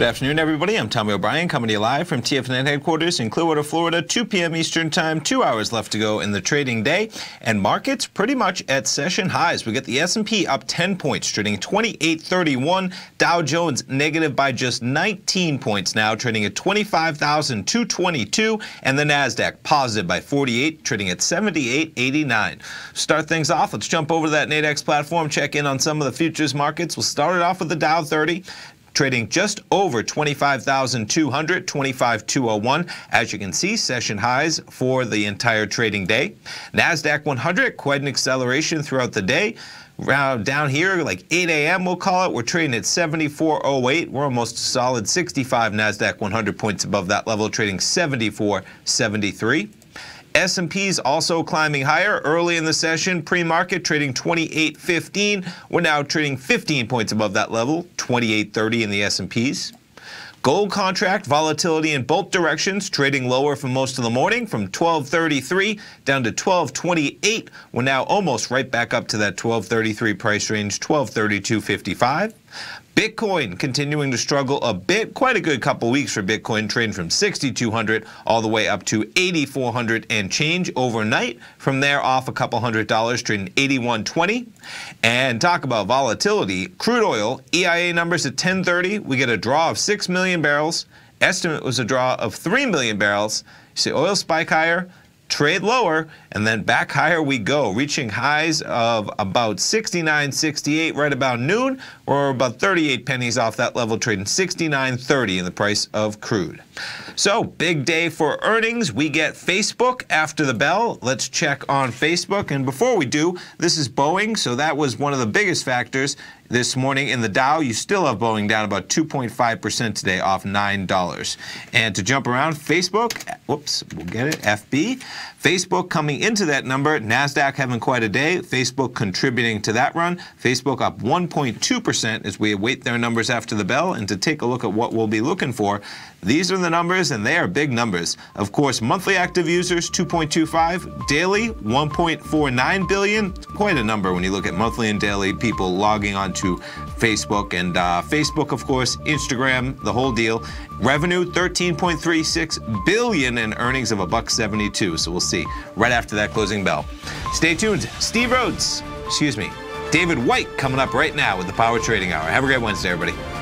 Good afternoon, everybody. I'm Tommy O'Brien, coming to you live from TFNN headquarters in Clearwater, Florida. 2 p.m. Eastern Time. Two hours left to go in the trading day, and markets pretty much at session highs. We get the S&P up 10 points, trading 28.31. Dow Jones negative by just 19 points now, trading at 25,222, and the Nasdaq positive by 48, trading at 78.89. Start things off. Let's jump over to that Nadex platform, check in on some of the futures markets. We'll start it off with the Dow 30 trading just over 25,200, 25,201. As you can see, session highs for the entire trading day. NASDAQ 100, quite an acceleration throughout the day. Down here, like 8 a.m., we'll call it, we're trading at 74.08. We're almost solid 65 NASDAQ 100 points above that level, trading 74.73. S&P's also climbing higher early in the session. Pre-market trading 28.15. We're now trading 15 points above that level, 28.30 in the S&P's. Gold contract volatility in both directions, trading lower for most of the morning from 1233 down to 1228. We're now almost right back up to that 1233 price range, 1232.55. Bitcoin continuing to struggle a bit. Quite a good couple weeks for Bitcoin, trading from 6,200 all the way up to 8,400 and change overnight. From there, off a couple hundred dollars, trading 81.20. And talk about volatility. Crude oil, EIA numbers at 10:30. We get a draw of 6 million barrels. Estimate was a draw of 3 million barrels. You see oil spike higher trade lower, and then back higher we go, reaching highs of about 69, 68 right about noon, or about 38 pennies off that level, trading 69.30 in the price of crude. So, big day for earnings. We get Facebook after the bell. Let's check on Facebook. And before we do, this is Boeing, so that was one of the biggest factors this morning in the Dow. You still have Boeing down about 2.5% today off $9. And to jump around, Facebook, whoops, we'll get it, FB. Facebook coming into that number, NASDAQ having quite a day, Facebook contributing to that run. Facebook up 1.2% as we await their numbers after the bell. And to take a look at what we'll be looking for, these are the numbers, and they are big numbers. Of course, monthly active users, 2.25. Daily, 1.49 billion. Quite a number when you look at monthly and daily people logging onto Facebook. And uh, Facebook, of course, Instagram, the whole deal. Revenue, 13.36 billion and earnings of a buck 72. So we'll see right after that closing bell. Stay tuned. Steve Rhodes, excuse me, David White coming up right now with the Power Trading Hour. Have a great Wednesday, everybody.